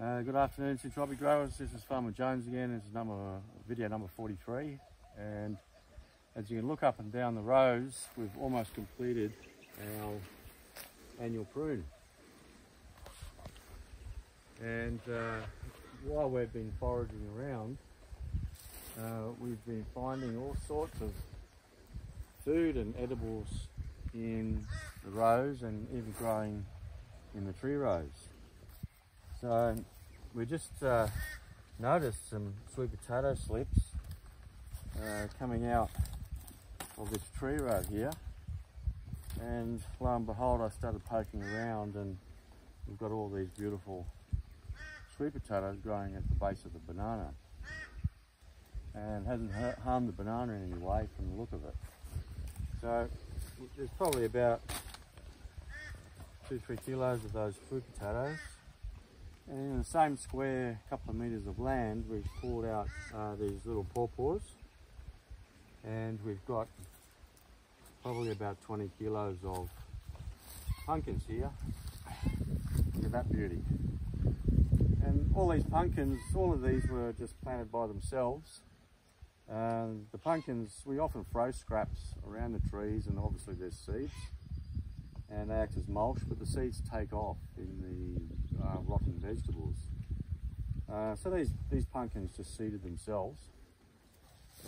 Uh, good afternoon, Syntropic growers. This is Farmer Jones again. This is number video number 43, and as you can look up and down the rows, we've almost completed our annual prune. And uh, while we've been foraging around, uh, we've been finding all sorts of food and edibles in the rows and even growing in the tree rows. So we just uh, noticed some sweet potato slips uh, coming out of this tree right here. And lo and behold, I started poking around and we've got all these beautiful sweet potatoes growing at the base of the banana. And hasn't harmed the banana in any way from the look of it. So there's probably about two, three kilos of those sweet potatoes. And in the same square couple of metres of land, we've pulled out uh, these little pawpaws. And we've got probably about 20 kilos of pumpkins here. Look at that beauty. And all these pumpkins, all of these were just planted by themselves. Uh, the pumpkins, we often throw scraps around the trees and obviously there's seeds and they act as mulch, but the seeds take off in the uh, rotten vegetables. Uh, so these, these pumpkins just seeded themselves.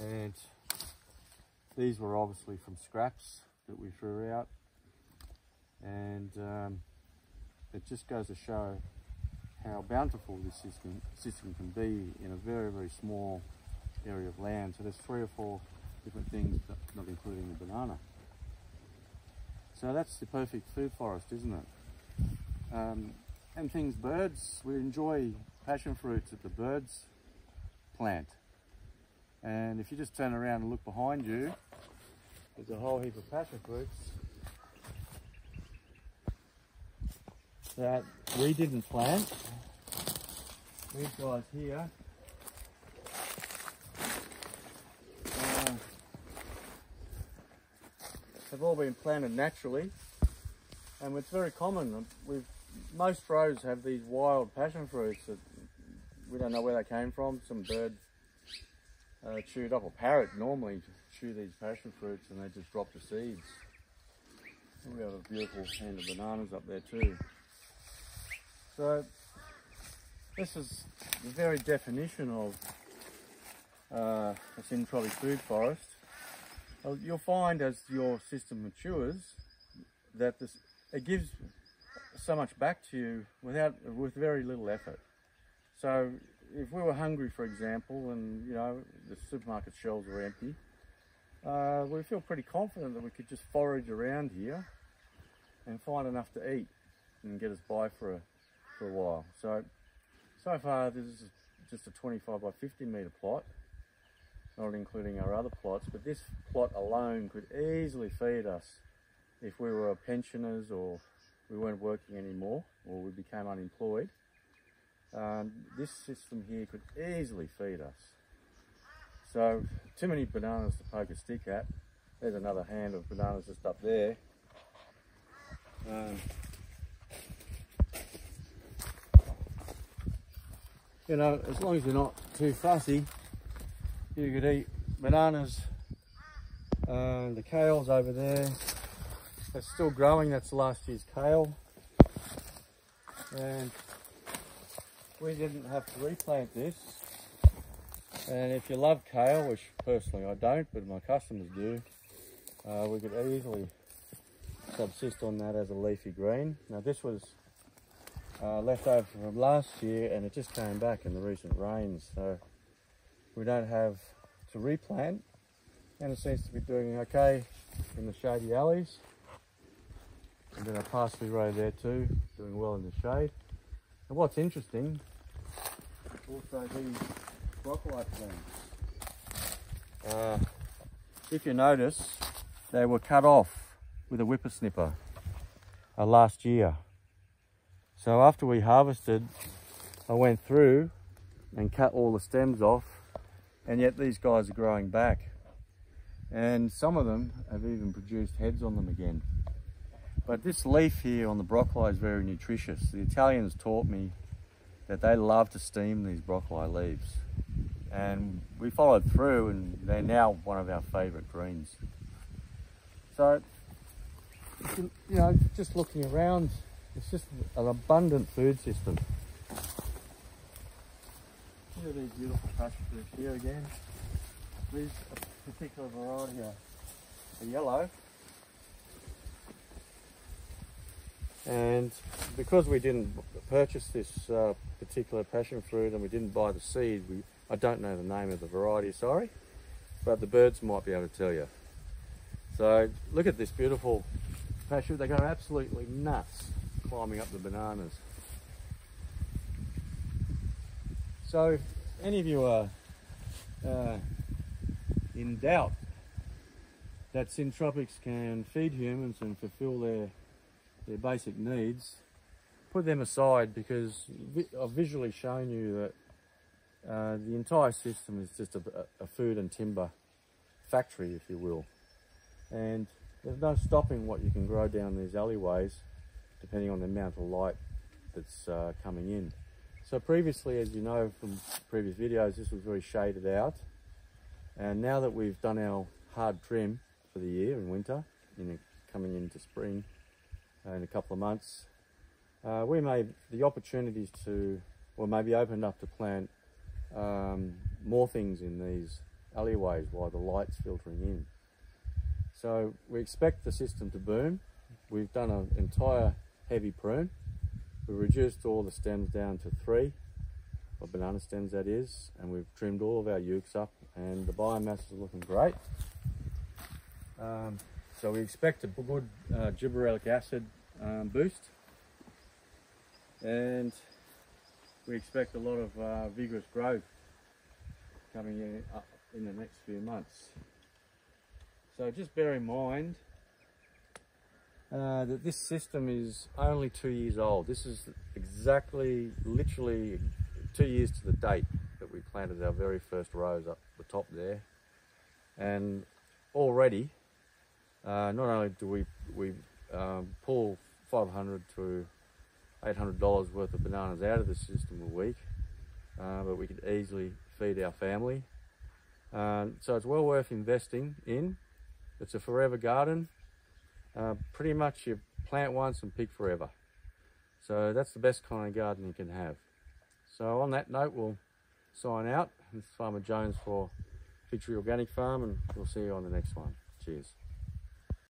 And these were obviously from scraps that we threw out. And um, it just goes to show how bountiful this system, system can be in a very, very small area of land. So there's three or four different things, not including the banana. So that's the perfect food forest, isn't it? Um, and things, birds, we enjoy passion fruits that the birds plant. And if you just turn around and look behind you, there's a whole heap of passion fruits that we didn't plant. These guys here have all been planted naturally and it's very common. We've, most rows have these wild passion fruits that we don't know where they came from. Some bird uh, chewed up, or parrot normally chew these passion fruits and they just drop the seeds. And we have a beautiful hand of bananas up there too. So this is the very definition of uh, a syntropic food forest. You'll find as your system matures that this, it gives so much back to you without with very little effort. So if we were hungry, for example, and you know the supermarket shelves are empty, uh, we feel pretty confident that we could just forage around here and find enough to eat and get us by for a for a while. So so far this is just a 25 by 50 meter plot not including our other plots, but this plot alone could easily feed us if we were pensioners or we weren't working anymore or we became unemployed. Um, this system here could easily feed us. So too many bananas to poke a stick at. There's another hand of bananas just up there. Um, you know, as long as you're not too fussy, you could eat bananas. Uh, the kale's over there. It's still growing. That's last year's kale. And we didn't have to replant this. And if you love kale, which personally I don't, but my customers do, uh, we could easily subsist on that as a leafy green. Now this was uh, left over from last year and it just came back in the recent rains. So we don't have to replant and it seems to be doing okay in the shady alleys. And then a parsley row there too, doing well in the shade. And what's interesting, also these broccoli plants. Uh, if you notice, they were cut off with a whippersnipper uh, last year. So after we harvested, I went through and cut all the stems off and yet these guys are growing back and some of them have even produced heads on them again but this leaf here on the broccoli is very nutritious the Italians taught me that they love to steam these broccoli leaves. And we followed through and they're now one of our favourite greens. So, you know, just looking around, it's just an abundant food system. Look at these beautiful passion here again. These particular variety are yellow. And because we didn't purchase this uh, particular passion fruit and we didn't buy the seed, we, I don't know the name of the variety, sorry, but the birds might be able to tell you. So look at this beautiful passion, they go absolutely nuts climbing up the bananas. So if any of you are uh, in doubt that syntropics can feed humans and fulfill their their basic needs, put them aside because I've visually shown you that uh, the entire system is just a, a, food and timber factory, if you will. And there's no stopping what you can grow down these alleyways, depending on the amount of light that's uh, coming in. So previously, as you know from previous videos, this was very shaded out. And now that we've done our hard trim for the year in winter, in coming into spring, in a couple of months, uh, we may the opportunities to, or maybe opened up to plant um, more things in these alleyways while the light's filtering in. So we expect the system to boom. We've done an entire heavy prune. We've reduced all the stems down to three, or banana stems that is, and we've trimmed all of our eucs up and the biomass is looking great. Um, so we expect a good uh, gibberellic acid um, boost and we expect a lot of uh, vigorous growth coming in up in the next few months. So just bear in mind uh, that this system is only two years old. This is exactly, literally two years to the date that we planted our very first rows up the top there. And already uh, not only do we, we um, pull 500 to 800 dollars worth of bananas out of the system a week, uh, but we could easily feed our family. Um, so it's well worth investing in. It's a forever garden. Uh, pretty much you plant once and pick forever. So that's the best kind of garden you can have. So on that note, we'll sign out. Is Farmer Jones for Victory Organic Farm and we'll see you on the next one. Cheers.